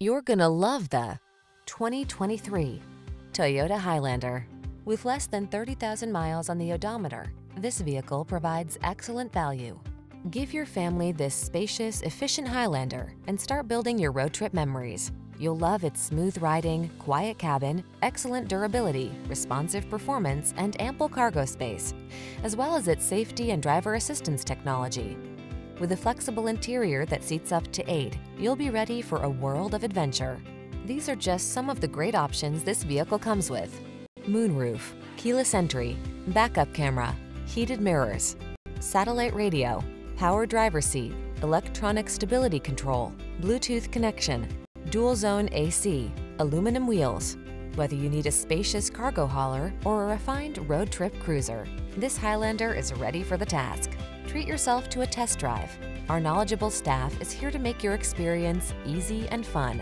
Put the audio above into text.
You're gonna love the 2023 Toyota Highlander. With less than 30,000 miles on the odometer, this vehicle provides excellent value. Give your family this spacious, efficient Highlander and start building your road trip memories. You'll love its smooth riding, quiet cabin, excellent durability, responsive performance, and ample cargo space, as well as its safety and driver assistance technology. With a flexible interior that seats up to eight, you'll be ready for a world of adventure. These are just some of the great options this vehicle comes with. Moonroof, keyless entry, backup camera, heated mirrors, satellite radio, power driver seat, electronic stability control, Bluetooth connection, dual zone AC, aluminum wheels. Whether you need a spacious cargo hauler or a refined road trip cruiser, this Highlander is ready for the task. Treat yourself to a test drive. Our knowledgeable staff is here to make your experience easy and fun.